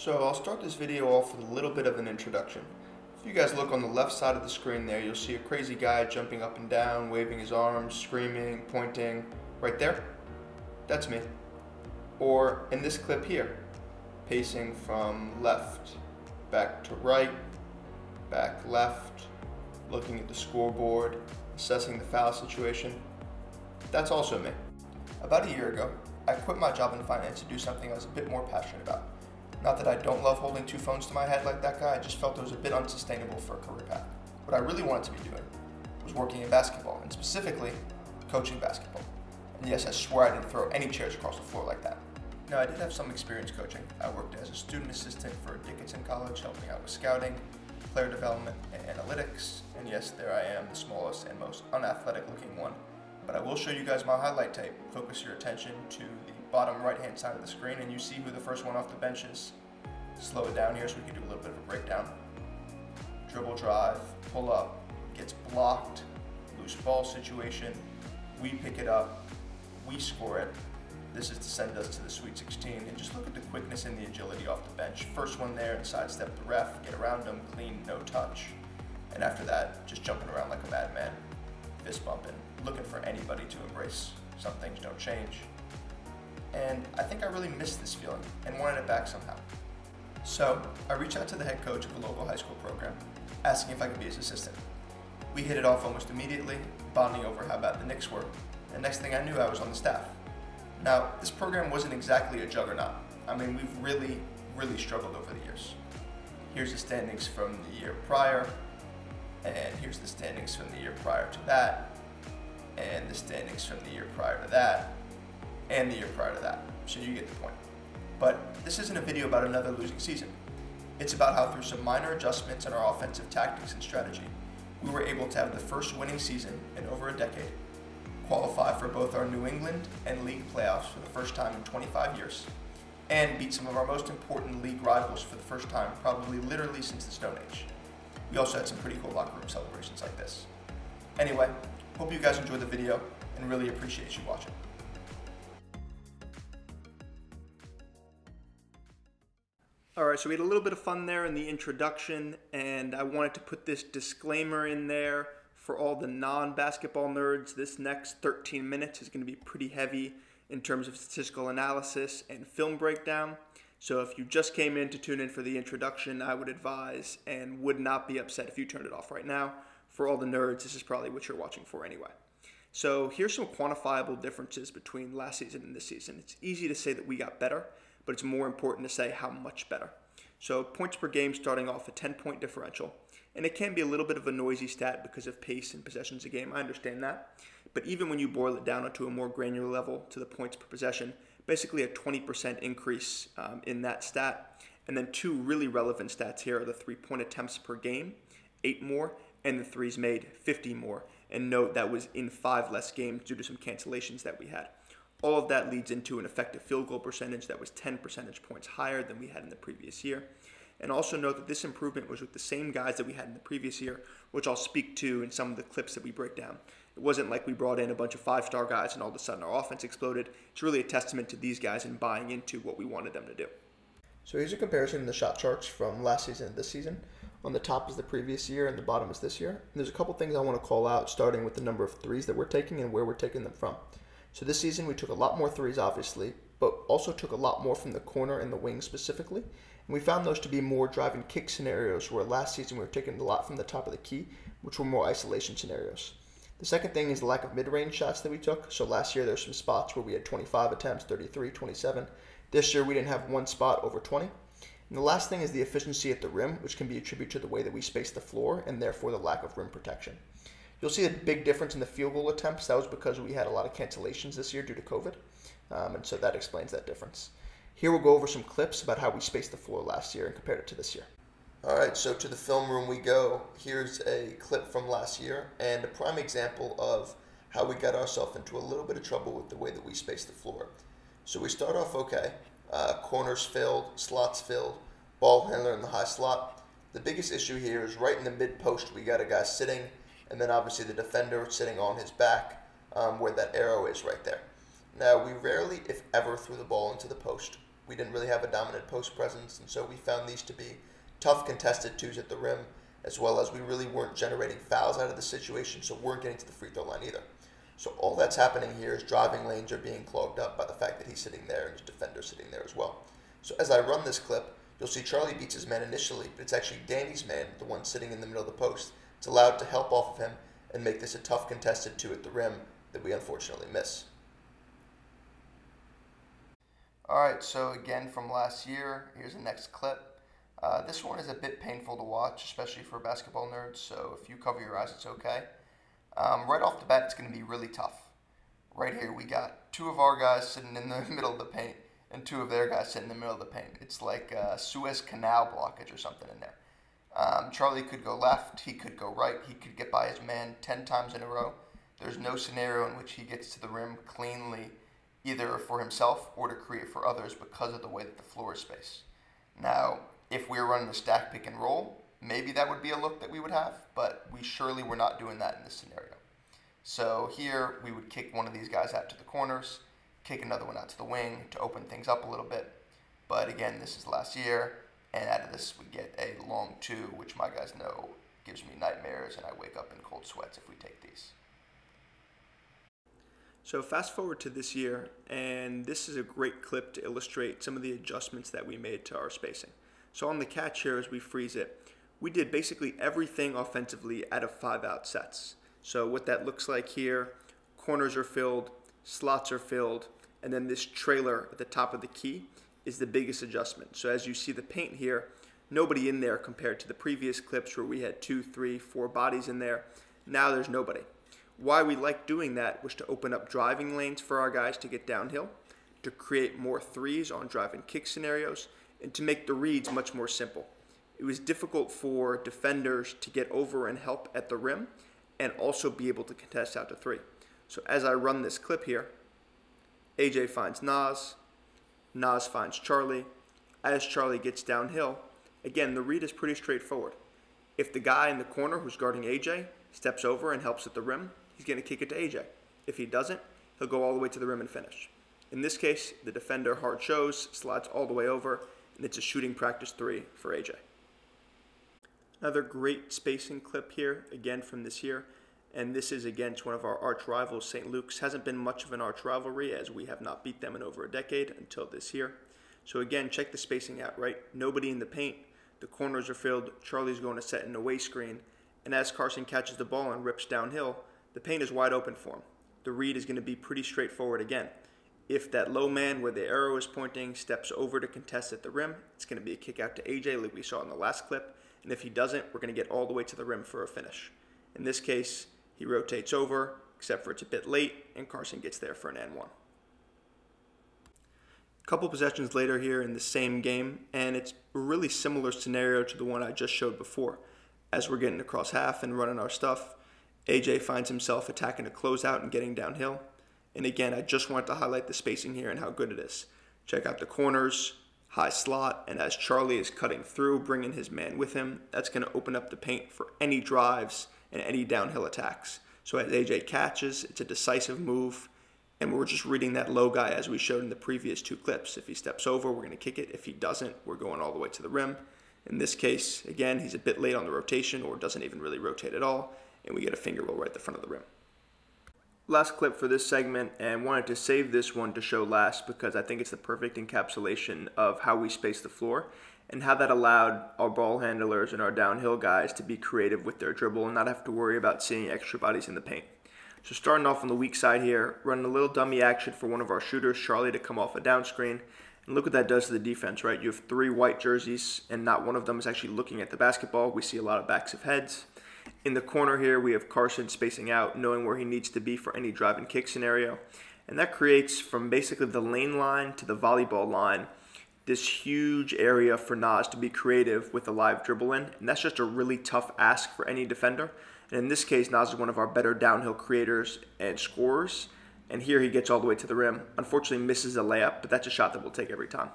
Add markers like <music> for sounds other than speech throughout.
So I'll start this video off with a little bit of an introduction. If you guys look on the left side of the screen there, you'll see a crazy guy jumping up and down, waving his arms, screaming, pointing. Right there, that's me. Or in this clip here, pacing from left, back to right, back left, looking at the scoreboard, assessing the foul situation. That's also me. About a year ago, I quit my job in finance to do something I was a bit more passionate about. Not that I don't love holding two phones to my head like that guy, I just felt it was a bit unsustainable for a career path. What I really wanted to be doing was working in basketball, and specifically, coaching basketball. And yes, I swear I didn't throw any chairs across the floor like that. Now, I did have some experience coaching. I worked as a student assistant for Dickinson College, helping out with scouting, player development, and analytics. And yes, there I am, the smallest and most unathletic looking one. But I will show you guys my highlight tape. Focus your attention to the bottom right hand side of the screen and you see who the first one off the bench is. Slow it down here so we can do a little bit of a breakdown. Dribble drive, pull up, gets blocked, loose ball situation. We pick it up, we score it. This is to send us to the Sweet 16. And just look at the quickness and the agility off the bench. First one there and sidestep the ref, get around him, clean, no touch. And after that, just jumping around like a madman, fist bumping, looking for anybody to embrace. Some things don't change and I think I really missed this feeling and wanted it back somehow. So I reached out to the head coach of a local high school program, asking if I could be his assistant. We hit it off almost immediately, bonding over how bad the Knicks were, and next thing I knew I was on the staff. Now, this program wasn't exactly a juggernaut. I mean, we've really, really struggled over the years. Here's the standings from the year prior, and here's the standings from the year prior to that, and the standings from the year prior to that, and the year prior to that. So you get the point. But this isn't a video about another losing season. It's about how through some minor adjustments in our offensive tactics and strategy, we were able to have the first winning season in over a decade, qualify for both our New England and league playoffs for the first time in 25 years, and beat some of our most important league rivals for the first time, probably literally since the Stone Age. We also had some pretty cool locker room celebrations like this. Anyway, hope you guys enjoyed the video and really appreciate you watching. All right, so we had a little bit of fun there in the introduction, and I wanted to put this disclaimer in there for all the non basketball nerds. This next 13 minutes is going to be pretty heavy in terms of statistical analysis and film breakdown. So if you just came in to tune in for the introduction, I would advise and would not be upset if you turned it off right now. For all the nerds, this is probably what you're watching for anyway. So here's some quantifiable differences between last season and this season. It's easy to say that we got better but it's more important to say how much better. So points per game starting off a 10 point differential. And it can be a little bit of a noisy stat because of pace and possessions a game. I understand that. But even when you boil it down to a more granular level to the points per possession, basically a 20% increase um, in that stat. And then two really relevant stats here are the three point attempts per game, eight more, and the threes made, 50 more. And note that was in five less games due to some cancellations that we had. All of that leads into an effective field goal percentage that was 10 percentage points higher than we had in the previous year. And also note that this improvement was with the same guys that we had in the previous year, which I'll speak to in some of the clips that we break down. It wasn't like we brought in a bunch of five star guys and all of a sudden our offense exploded. It's really a testament to these guys and buying into what we wanted them to do. So here's a comparison of the shot charts from last season and this season. On the top is the previous year and the bottom is this year. And there's a couple things I want to call out, starting with the number of threes that we're taking and where we're taking them from. So this season we took a lot more threes, obviously, but also took a lot more from the corner and the wing specifically. And we found those to be more drive and kick scenarios, where last season we were taking a lot from the top of the key, which were more isolation scenarios. The second thing is the lack of mid-range shots that we took. So last year there's some spots where we had 25 attempts, 33, 27. This year we didn't have one spot over 20. And the last thing is the efficiency at the rim, which can be attributed to the way that we space the floor and therefore the lack of rim protection. You'll see a big difference in the field goal attempts. That was because we had a lot of cancellations this year due to COVID, um, and so that explains that difference. Here we'll go over some clips about how we spaced the floor last year and compared it to this year. All right, so to the film room we go. Here's a clip from last year and a prime example of how we got ourselves into a little bit of trouble with the way that we spaced the floor. So we start off okay. Uh, corners filled, slots filled, ball handler in the high slot. The biggest issue here is right in the mid post, we got a guy sitting and then obviously the defender sitting on his back um, where that arrow is right there. Now, we rarely, if ever, threw the ball into the post. we didn't really have a dominant post presence, and so we found these to be tough contested twos at the rim, as well as we really weren't generating fouls out of the situation, so weren't getting to the free throw line either. So all that's happening here is driving lanes are being clogged up by the fact that he's sitting there and his defender sitting there as well. So as I run this clip, you'll see Charlie beats his man initially, but it's actually Danny's man, the one sitting in the middle of the post. It's allowed to help off of him and make this a tough contested two at the rim that we unfortunately miss. All right, so again from last year, here's the next clip. Uh, this one is a bit painful to watch, especially for basketball nerds, so if you cover your eyes, it's okay. Um, right off the bat, it's going to be really tough. Right here, we got two of our guys sitting in the <laughs> middle of the paint and two of their guys sitting in the middle of the paint. It's like a Suez Canal blockage or something in there. Um, Charlie could go left, he could go right, he could get by his man 10 times in a row. There's no scenario in which he gets to the rim cleanly either for himself or to create for others because of the way that the floor is spaced. Now, if we were running a stack pick and roll, maybe that would be a look that we would have, but we surely were not doing that in this scenario. So here we would kick one of these guys out to the corners, kick another one out to the wing to open things up a little bit. But again, this is last year, and out of this we get a long two, which my guys know gives me nightmares, and I wake up in cold sweats if we take these. So fast forward to this year, and this is a great clip to illustrate some of the adjustments that we made to our spacing. So on the catch here, as we freeze it, we did basically everything offensively out of five out sets. So what that looks like here, corners are filled, slots are filled, and then this trailer at the top of the key is the biggest adjustment. So as you see the paint here, nobody in there compared to the previous clips where we had two, three, four bodies in there. Now there's nobody. Why we like doing that was to open up driving lanes for our guys to get downhill, to create more threes on drive and kick scenarios, and to make the reads much more simple. It was difficult for defenders to get over and help at the rim and also be able to contest out to three. So as I run this clip here, AJ finds Nas, Nas finds Charlie. As Charlie gets downhill, again, the read is pretty straightforward. If the guy in the corner who's guarding AJ steps over and helps at the rim, he's going to kick it to AJ. If he doesn't, he'll go all the way to the rim and finish. In this case, the defender hard shows, slides all the way over, and it's a shooting practice three for AJ. Another great spacing clip here, again from this year, and this is against one of our arch rivals, St. Luke's. Hasn't been much of an arch rivalry as we have not beat them in over a decade until this year. So again, check the spacing out, right? Nobody in the paint. The corners are filled. Charlie's going to set an away screen. And as Carson catches the ball and rips downhill, the paint is wide open for him. The read is going to be pretty straightforward again. If that low man where the arrow is pointing steps over to contest at the rim, it's going to be a kick out to AJ like we saw in the last clip. And if he doesn't, we're going to get all the way to the rim for a finish. In this case, he rotates over, except for it's a bit late, and Carson gets there for an and-one. A couple possessions later here in the same game, and it's a really similar scenario to the one I just showed before. As we're getting across half and running our stuff, AJ finds himself attacking a closeout and getting downhill. And again, I just wanted to highlight the spacing here and how good it is. Check out the corners, high slot, and as Charlie is cutting through, bringing his man with him, that's going to open up the paint for any drives and any downhill attacks. So as AJ catches, it's a decisive move, and we're just reading that low guy as we showed in the previous two clips. If he steps over, we're going to kick it. If he doesn't, we're going all the way to the rim. In this case, again, he's a bit late on the rotation or doesn't even really rotate at all, and we get a finger roll right at the front of the rim last clip for this segment and wanted to save this one to show last because I think it's the perfect encapsulation of how we space the floor and how that allowed our ball handlers and our downhill guys to be creative with their dribble and not have to worry about seeing extra bodies in the paint. So starting off on the weak side here, running a little dummy action for one of our shooters, Charlie, to come off a down screen. And look what that does to the defense, right? You have three white jerseys, and not one of them is actually looking at the basketball. We see a lot of backs of heads. In the corner here, we have Carson spacing out, knowing where he needs to be for any drive and kick scenario. And that creates from basically the lane line to the volleyball line this huge area for Nas to be creative with a live dribble in. And that's just a really tough ask for any defender. And in this case, Nas is one of our better downhill creators and scorers. And here he gets all the way to the rim. Unfortunately, misses a layup, but that's a shot that we'll take every time.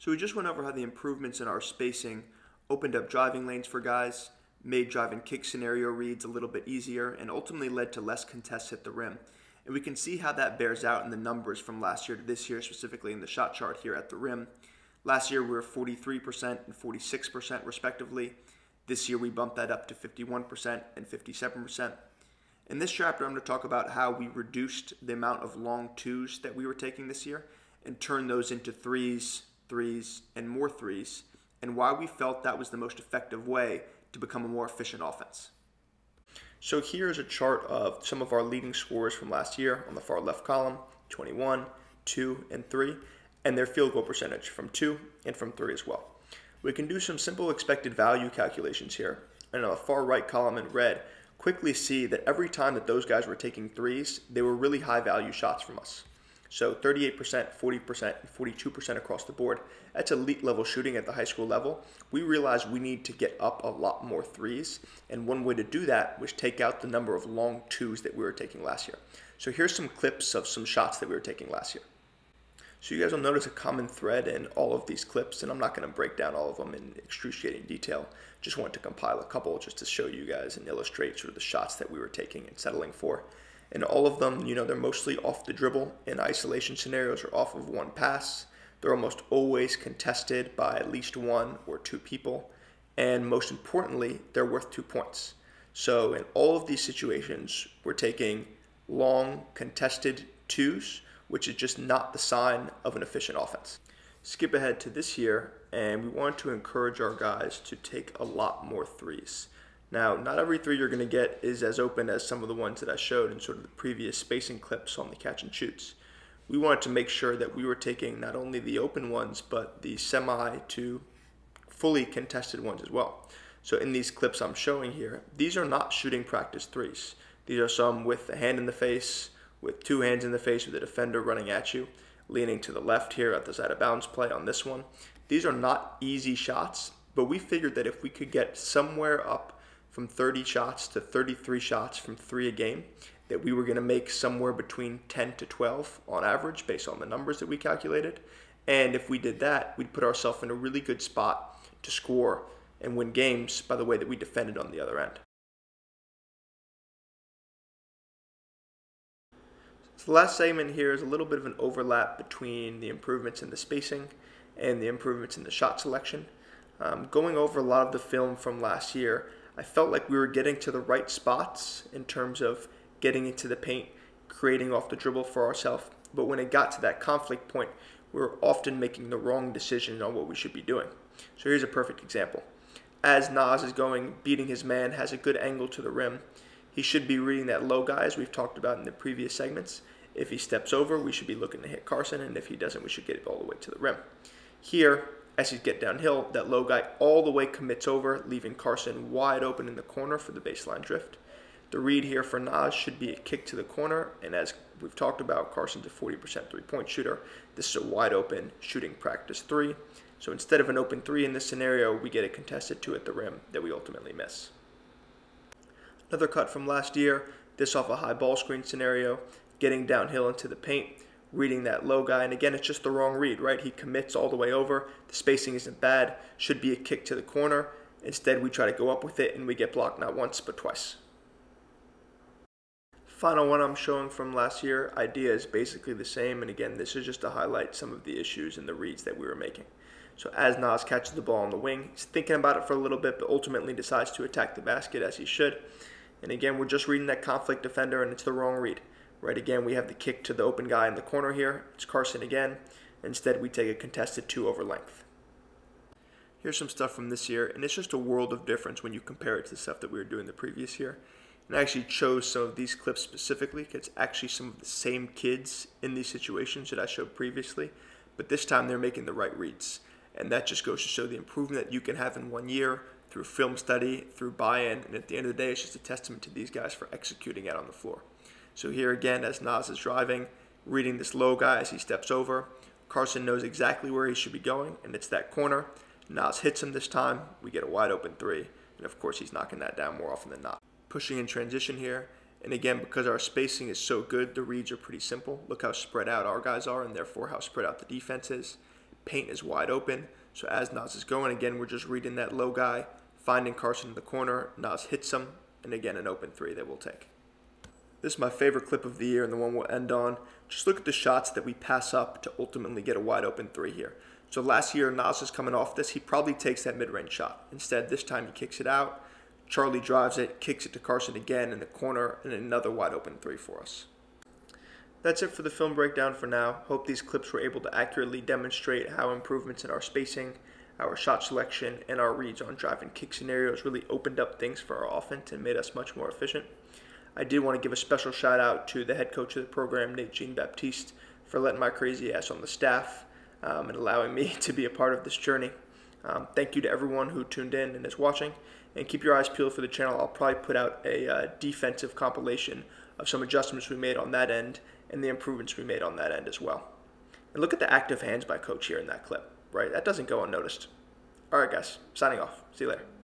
So we just went over how the improvements in our spacing opened up driving lanes for guys, made drive and kick scenario reads a little bit easier, and ultimately led to less contests at the rim. And we can see how that bears out in the numbers from last year to this year, specifically in the shot chart here at the rim. Last year we were 43% and 46% respectively. This year we bumped that up to 51% and 57%. In this chapter, I'm going to talk about how we reduced the amount of long twos that we were taking this year and turned those into threes, threes, and more threes, and why we felt that was the most effective way to become a more efficient offense. So here's a chart of some of our leading scorers from last year on the far left column 21, 2, and 3, and their field goal percentage from 2 and from 3 as well. We can do some simple expected value calculations here. And on the far right column in red, quickly see that every time that those guys were taking threes, they were really high value shots from us. So 38%, 40%, 42% across the board. That's elite level shooting at the high school level. We realized we need to get up a lot more threes. And one way to do that was take out the number of long twos that we were taking last year. So here's some clips of some shots that we were taking last year. So you guys will notice a common thread in all of these clips, and I'm not going to break down all of them in excruciating detail. Just wanted to compile a couple just to show you guys and illustrate sort of the shots that we were taking and settling for. And all of them, you know, they're mostly off the dribble in isolation scenarios or off of one pass. They're almost always contested by at least one or two people. And most importantly, they're worth two points. So in all of these situations, we're taking long contested twos which is just not the sign of an efficient offense. Skip ahead to this year, and we want to encourage our guys to take a lot more threes. Now, not every three you're going to get is as open as some of the ones that I showed in sort of the previous spacing clips on the catch and shoots. We wanted to make sure that we were taking not only the open ones, but the semi to fully contested ones as well. So in these clips I'm showing here, these are not shooting practice threes. These are some with the hand in the face, with two hands in the face with a defender running at you, leaning to the left here at the side of bounds play on this one. These are not easy shots, but we figured that if we could get somewhere up from 30 shots to 33 shots from three a game, that we were going to make somewhere between 10 to 12 on average based on the numbers that we calculated. And if we did that, we'd put ourselves in a really good spot to score and win games by the way that we defended on the other end. So the last segment here is a little bit of an overlap between the improvements in the spacing and the improvements in the shot selection. Um, going over a lot of the film from last year, I felt like we were getting to the right spots in terms of getting into the paint, creating off the dribble for ourselves. But when it got to that conflict point, we were often making the wrong decision on what we should be doing. So here's a perfect example. As Nas is going, beating his man, has a good angle to the rim. He should be reading that low guy, as we've talked about in the previous segments. If he steps over, we should be looking to hit Carson, and if he doesn't, we should get it all the way to the rim. Here, as he's get downhill, that low guy all the way commits over, leaving Carson wide open in the corner for the baseline drift. The read here for Nas should be a kick to the corner, and as we've talked about, Carson's a 40% three-point shooter. This is a wide open shooting practice three. So instead of an open three in this scenario, we get a contested two at the rim that we ultimately miss. Another cut from last year, this off a high ball screen scenario getting downhill into the paint, reading that low guy. And again, it's just the wrong read, right? He commits all the way over. The spacing isn't bad. Should be a kick to the corner. Instead, we try to go up with it and we get blocked not once, but twice. Final one I'm showing from last year, idea is basically the same. And again, this is just to highlight some of the issues and the reads that we were making. So as Nas catches the ball on the wing, he's thinking about it for a little bit, but ultimately decides to attack the basket as he should. And again, we're just reading that conflict defender, and it's the wrong read. Right, again, we have the kick to the open guy in the corner here. It's Carson again. Instead, we take a contested two over length. Here's some stuff from this year, and it's just a world of difference when you compare it to the stuff that we were doing the previous year. And I actually chose some of these clips specifically because it's actually some of the same kids in these situations that I showed previously, but this time they're making the right reads. And that just goes to show the improvement that you can have in one year through film study, through buy-in, and at the end of the day, it's just a testament to these guys for executing it on the floor. So here again, as Nas is driving, reading this low guy as he steps over, Carson knows exactly where he should be going, and it's that corner. Nas hits him this time. We get a wide open three, and of course he's knocking that down more often than not. Pushing in transition here, and again, because our spacing is so good, the reads are pretty simple. Look how spread out our guys are, and therefore how spread out the defense is. Paint is wide open, so as Nas is going, again, we're just reading that low guy, finding Carson in the corner. Nas hits him, and again, an open three that we'll take. This is my favorite clip of the year and the one we'll end on. Just look at the shots that we pass up to ultimately get a wide open three here. So last year, Nas is coming off this. He probably takes that mid range shot. Instead, this time he kicks it out. Charlie drives it, kicks it to Carson again in the corner, and another wide open three for us. That's it for the film breakdown for now. Hope these clips were able to accurately demonstrate how improvements in our spacing, our shot selection, and our reads on drive and kick scenarios really opened up things for our offense and made us much more efficient. I did want to give a special shout out to the head coach of the program, Nate Jean Baptiste, for letting my crazy ass on the staff um, and allowing me <laughs> to be a part of this journey. Um, thank you to everyone who tuned in and is watching. And keep your eyes peeled for the channel. I'll probably put out a uh, defensive compilation of some adjustments we made on that end and the improvements we made on that end as well. And look at the active hands by Coach here in that clip, right? That doesn't go unnoticed. All right, guys, signing off. See you later.